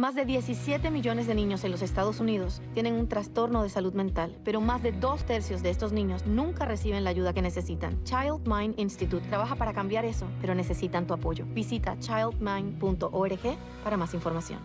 Más de 17 millones de niños en los Estados Unidos tienen un trastorno de salud mental, pero más de dos tercios de estos niños nunca reciben la ayuda que necesitan. Child Mind Institute trabaja para cambiar eso, pero necesitan tu apoyo. Visita childmind.org para más información.